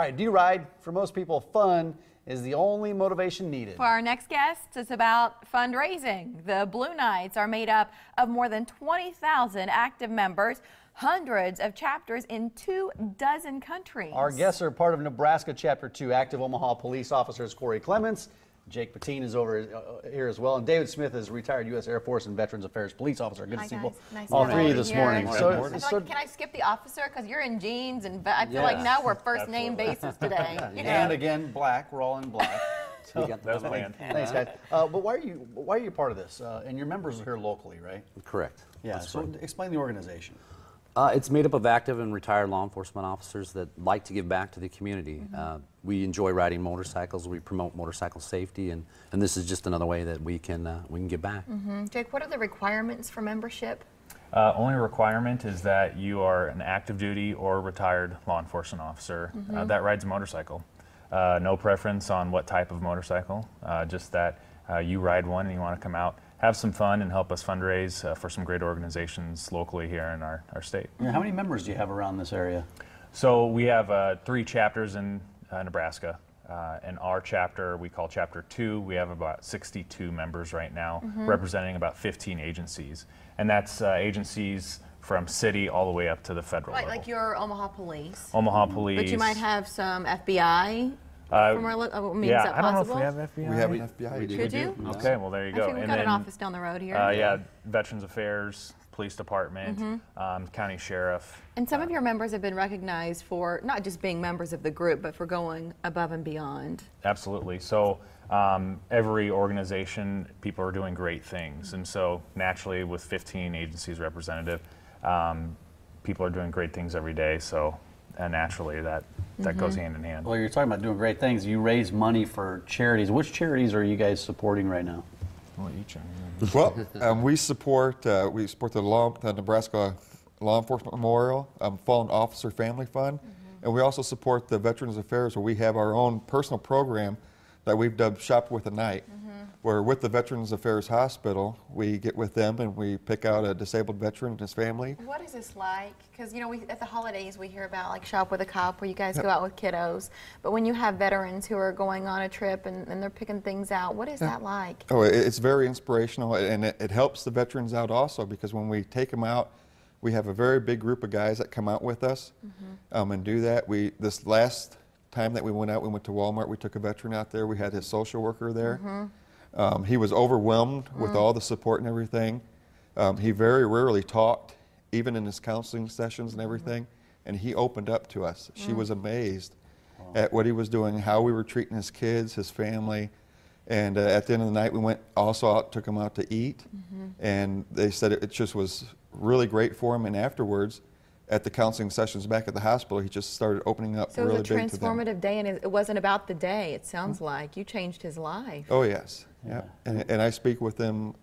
All right, do you ride? For most people, fun is the only motivation needed. For our next guest, it's about fundraising. The Blue Knights are made up of more than 20,000 active members, hundreds of chapters in two dozen countries. Our guests are part of Nebraska Chapter 2 active Omaha police officers Corey Clements. Jake Patine is over uh, here as well, and David Smith is retired U.S. Air Force and Veterans Affairs police officer. Good Hi, to see guys. both, Nice all have three you this here. morning. I So, feel like, can I skip the officer? Because you're in jeans, and I feel like now we're first name basis today. You know? and again, black. We're all in black. So, got the That was planned. thanks, guys. Uh, but why are you why are you part of this? Uh, and your members are here locally, right? Correct. Yeah. That's so right. explain the organization. Uh, it's made up of active and retired law enforcement officers that like to give back to the community. Mm-hmm. Uh, we enjoy riding motorcycles. We promote motorcycle safety, and, and this is just another way that we can uh, we can give back. Mm-hmm. Jake, what are the requirements for membership? Uh, only requirement is that you are an active duty or retired law enforcement officer uh, that rides a motorcycle. Uh, no preference on what type of motorcycle, uh, just that uh, you ride one and you want to come out, have some fun, and help us fundraise uh, for some great organizations locally here in our, our state. Yeah, how many members do you have around this area? So we have uh, three chapters in uh, Nebraska. Uh, and our chapter, we call Chapter 2, we have about 62 members right now, representing about 15 agencies. And that's uh, agencies from city all the way up to the federal Like, level. like your Omaha Police. Omaha Police. But you might have some FBI. Uh, from our, lo- oh, I mean, yeah, is that I don't possible? know if we have FBI. We have an FBI. agent. Could you? Okay, well, there you I go. think we've and got then, an office down the road here. Uh, yeah, Veterans Affairs, Police Department, Mm-hmm. um, County Sheriff. And some of your members have been recognized for not just being members of the group, but for going above and beyond. Absolutely. So um, every organization, people are doing great things, and so naturally, with 15 agencies representative, um, people are doing great things every day. So uh, naturally, that that goes Mm-hmm. hand in hand. Well, you're talking about doing great things. You raise money for charities. Which charities are you guys supporting right now? Well, each of you. Well, um, we support uh, we support the law the Nebraska Law Enforcement Memorial um, Fallen Officer Family Fund, and we also support the Veterans Affairs, where we have our own personal program that we've dubbed Shop with a Knight, where with the Veterans Affairs Hospital, we get with them and we pick out a disabled veteran and his family. What is this like? Because you know, we, at the holidays we hear about like shop with a cop, where you guys go out with kiddos. But when you have veterans who are going on a trip and, and they're picking things out, what is that like? Oh, it- it's very inspirational, and it, it helps the veterans out also because when we take them out, we have a very big group of guys that come out with us um, and do that. We this last time that we went out, we went to Walmart. We took a veteran out there. We had his social worker there. Um, he was overwhelmed with all the support and everything. Um, he very rarely talked, even in his counseling sessions and everything. And he opened up to us. She was amazed at what he was doing, how we were treating his kids, his family. And uh, at the end of the night, we went also out, took him out to eat. And they said it, it just was really great for him. And afterwards, at the counseling sessions back at the hospital, he just started opening up So really it was a big to them. transformative day, and it it wasn't about the day. It sounds like you changed his life. Oh yes, yeah. And, and I speak with him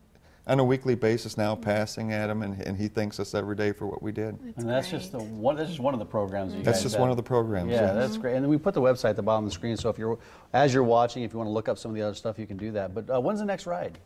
on a weekly basis now, passing at him, and, and he thanks us every day for what we did. and that's just the one. That's just one of the programs. You That's just have. one of the programs, Yeah, yeah. that's great. And then we put the website at the bottom of the screen. So if you're, as you're watching, if you want to look up some of the other stuff, you can do that. But uh, when's the next ride?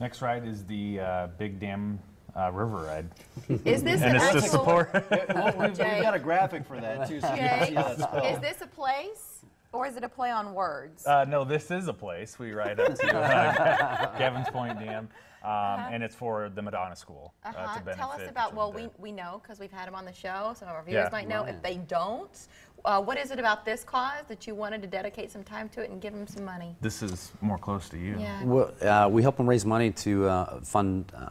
Next ride is the uh, Big Dam uh, River Ride, Is this and an it's to actual? support. well, we've, we've Jay. got a graphic for that too, so you can see how that's spelled. is this a place, or is it a play on words? Uh, no, this is a place we ride up to, uh, Gavin's Point Dam, um, and it's for the Madonna School. uh, to Uh-huh. Tell us benefit about, well, we, we know because we've had him on the show, some of our viewers Yeah. might know. If they don't, uh, what is it about this cause that you wanted to dedicate some time to it and give them some money? This is more close to you. Yeah. Well, uh, we help them raise money to uh, fund uh,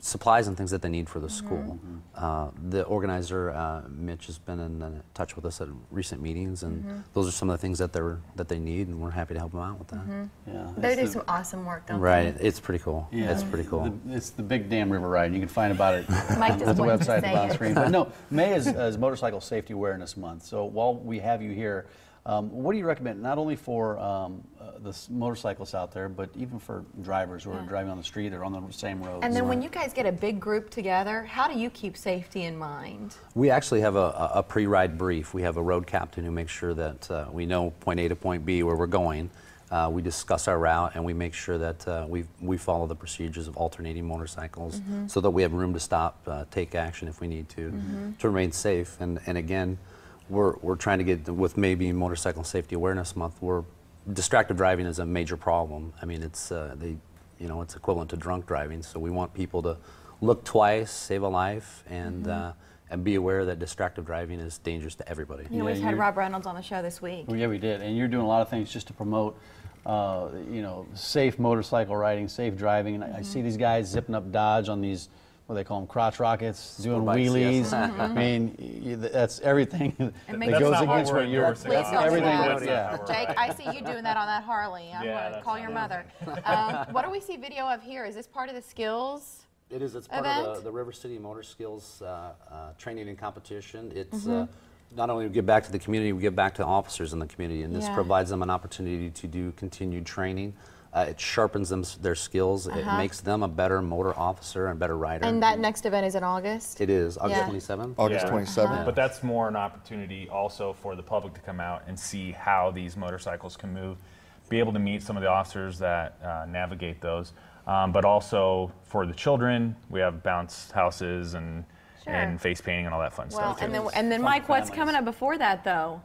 supplies and things that they need for the school. Uh, the organizer, uh, Mitch, has been in uh, touch with us at recent meetings, and those are some of the things that they're that they need, and we're happy to help them out with that. Yeah, They do the- some awesome work, don't Right, it's pretty cool. Yeah, it's pretty cool. The, it's the Big Dam River Ride. And you can find about it Mike at the website at the bottom screen. But no, May is, is Motorcycle Safety Awareness Month. So while we have you here, um, what do you recommend, not only for um, uh, the motorcyclists out there, but even for drivers who are driving on the street or on the same roads? And then when you guys get a big group together, how do you keep safety in mind? We actually have a, a a pre-ride brief. We have a road captain who makes sure that uh, we know point A to point B where we're going. Uh, we discuss our route and we make sure that uh, we we follow the procedures of alternating motorcycles so that we have room to stop, uh, take action if we need to, to remain safe. And and again, we're, we're trying to get, with maybe Motorcycle Safety Awareness Month, we're, distracted driving is a major problem. I mean, it's, uh, they, you know, it's equivalent to drunk driving, so we want people to look twice, save a life, and, Mm-hmm. uh, and be aware that distracted driving is dangerous to everybody. You know, Yeah, we've had Rob Reynolds on the show this week. Well, yeah, we did, and you're doing a lot of things just to promote, uh, you know, safe motorcycle riding, safe driving. And I, I Mm-hmm. see these guys zipping up Dodge on these, what they call them, crotch rockets, doing bikes, yes. wheelies. Mm-hmm. I mean, y- that's everything that make goes sure- That's not what against what you're. endorsing. Please that's don't everything. that. that- yeah. Jake, I see you doing that on that Harley. I'm Yeah, going to call your mother. Um, what do we see video of here? Is this part of the skills? It is. It's part event? of the, the River City Motor Skills uh, uh, Training and Competition. It's Mm-hmm. uh, not only we give back to the community, we give back to officers in the community, and this Yeah. provides them an opportunity to do continued training. Uh, it sharpens them their skills. It makes them a better motor officer and better rider. Uh-huh. And that next event is in August? it is August Yeah. 27th. August Yeah. 27th. But that's more an opportunity also for the public to come out and see how these motorcycles can move, be able to meet some of the officers that uh, navigate those. Um, but also for the children, we have bounce houses and Sure. and face painting and all that fun Well, stuff. too. and then, and then Fun Mike, what's families. coming up before that, though?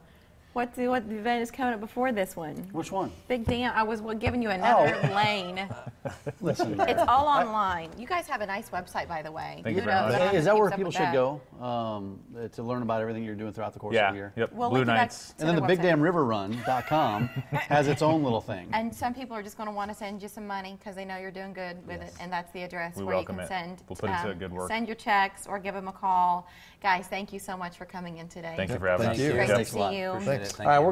What, the- what event is coming up before this one? Which one? Big Dam. I was giving you another Oh. lane. Listen. It's all online. You guys have a nice website, by the way. Thank you Kudos. very much. I don't know Is that where people should that. go um, to learn about everything you're doing throughout the course of the year? yep. We'll Blue link it back Knights. to And then the website. bigdamriverrun.com has its own little thing. And some people are just going to want to send you some money because they know you're doing good with it, and that's the address We where you can it. send. um, We'll put it to good work. Send your checks or give them a call, guys. Thank you so much for coming in today. Thank you for having Thank us. you. Great Yep. to see you. Thanks. Thank All right, you.